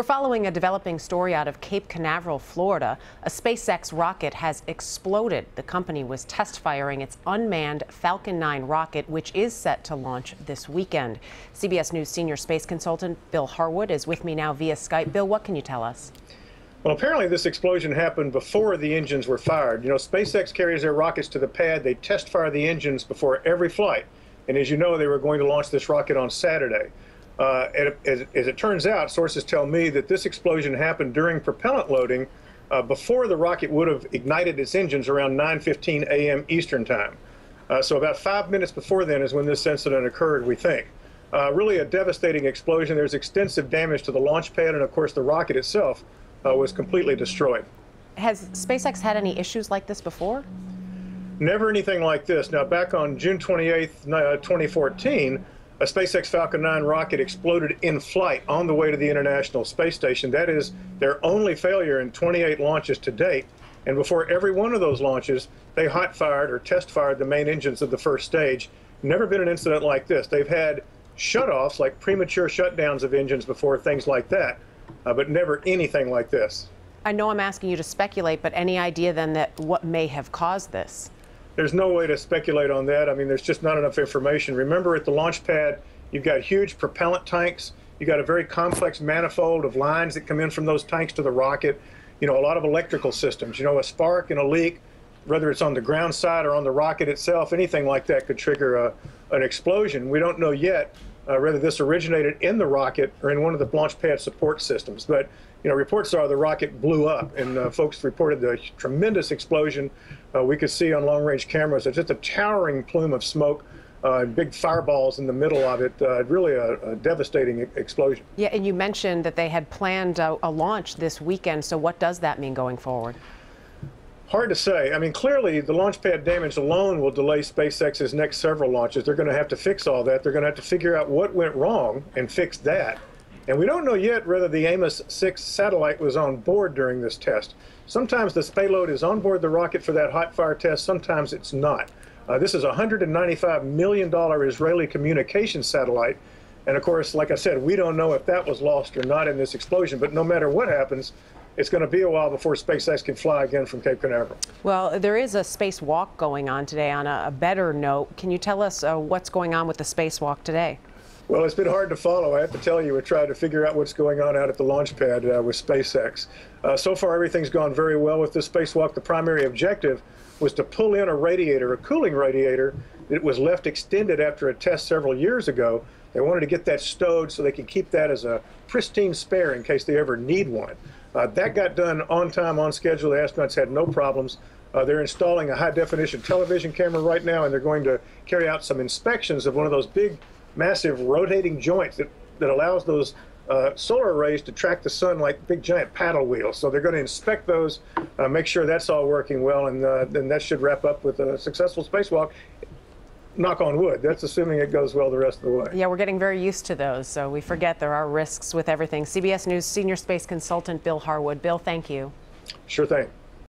We're following a developing story out of Cape Canaveral, Florida. A SpaceX rocket has exploded. The company was test firing its unmanned Falcon 9 rocket, which is set to launch this weekend. CBS News senior space consultant Bill Harwood is with me now via Skype. Bill, what can you tell us? Well, apparently this explosion happened before the engines were fired. You know, SpaceX carries their rockets to the pad. They test fire the engines before every flight. And as you know, they were going to launch this rocket on Saturday. Uh, as, as, it turns out, sources tell me that this explosion happened during propellant loading uh, before the rocket would have ignited its engines around 9.15 a.m. Eastern Time. Uh, so about five minutes before then is when this incident occurred, we think. Uh, really a devastating explosion. There's extensive damage to the launch pad, and of course the rocket itself uh, was completely destroyed. Has SpaceX had any issues like this before? Never anything like this. Now, back on June 28, uh, 2014, a SpaceX Falcon 9 rocket exploded in flight on the way to the International Space Station. That is their only failure in 28 launches to date. And before every one of those launches, they hot fired or test fired the main engines of the first stage. Never been an incident like this. They've had shutoffs, like premature shutdowns of engines before, things like that, uh, but never anything like this. I know I'm asking you to speculate, but any idea then that what may have caused this? There's no way to speculate on that. I mean, there's just not enough information. Remember, at the launch pad, you've got huge propellant tanks. You've got a very complex manifold of lines that come in from those tanks to the rocket. You know, a lot of electrical systems. You know, a spark and a leak, whether it's on the ground side or on the rocket itself, anything like that could trigger a, an explosion. We don't know yet uh, whether this originated in the rocket or in one of the launch pad support systems. But you know, reports are the rocket blew up, and uh, folks reported the tremendous explosion. Uh, we could see on long-range cameras. It's just a towering plume of smoke. Uh, big fireballs in the middle of it. Uh, really a, a, devastating explosion. Yeah, and you mentioned that they had planned a, a launch this weekend. So what does that mean going forward? Hard to say. I mean, clearly the launch pad damage alone will delay SpaceX's next several launches. They're going to have to fix all that. They're going to have to figure out what went wrong and fix that. And we don't know yet whether the Amos 6 satellite was on board during this test. Sometimes this payload is on board the rocket for that hot fire test, sometimes it's not. Uh, this is a $195 million Israeli communication satellite. And of course, like I said, we don't know if that was lost or not in this explosion. But no matter what happens, it's going to be a while before SpaceX can fly again from Cape Canaveral. Well, there is a spacewalk going on today on a, better note. Can you tell us uh, what's going on with the spacewalk today? Well, it's been hard to follow. I have to tell you, we're trying to figure out what's going on out at the launch pad uh, with SpaceX. Uh, so far, everything's gone very well with this spacewalk. The primary objective was to pull in a radiator, a cooling radiator, that was left extended after a test several years ago. They wanted to get that stowed so they could keep that as a pristine spare in case they ever need one. Uh, that got done on time, on schedule. The astronauts had no problems. Uh, they're installing a high definition television camera right now, and they're going to carry out some inspections of one of those big massive rotating joints that, that allows those uh, solar arrays to track the sun like big giant paddle wheels. So they're going to inspect those, uh, make sure that's all working well, and uh, then that should wrap up with a successful spacewalk. Knock on wood. That's assuming it goes well the rest of the way. Yeah, we're getting very used to those, so we forget there are risks with everything. CBS News senior space consultant Bill Harwood. Bill, thank you. Sure thing.